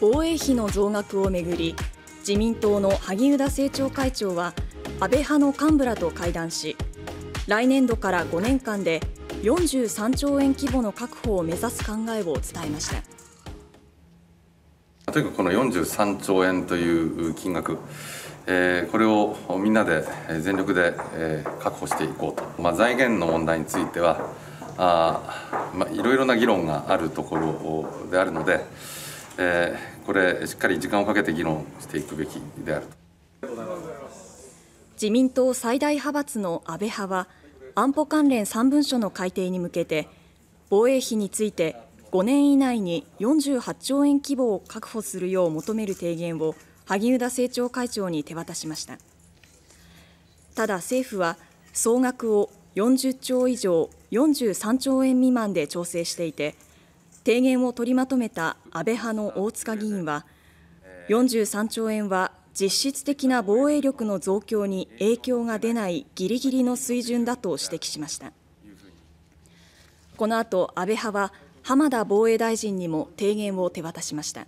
防衛費の増額をめぐり自民党の萩生田政調会長は安倍派の幹部らと会談し来年度から5年間で43兆円規模の確保を目指す考えを伝えました。とにかくこの43兆円という金額えー、これをみんなで全力で、えー、確保していこうと、まあ、財源の問題についてはあ、まあ、いろいろな議論があるところであるので、えー、これしっかり時間をかけて議論していくべきである自民党最大派閥の安倍派は安保関連3文書の改定に向けて防衛費について5年以内に48兆円規模を確保するよう求める提言を萩生田政調会長に手渡しました。ただ政府は総額を40兆以上43兆円未満で調整していて提言を取りまとめた安倍派の大塚議員は43兆円は実質的な防衛力の増強に影響が出ないギリギリの水準だと指摘しました。この後安倍派は浜田防衛大臣にも提言を手渡しました。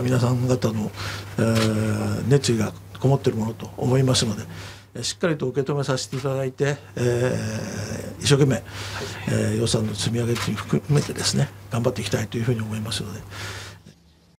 皆さん方の、えー、熱意がこもっているものと思いますのでしっかりと受け止めさせていただいて、えー、一生懸命、えー、予算の積み上げに含めてですね頑張っていきたいというふうに思いますので。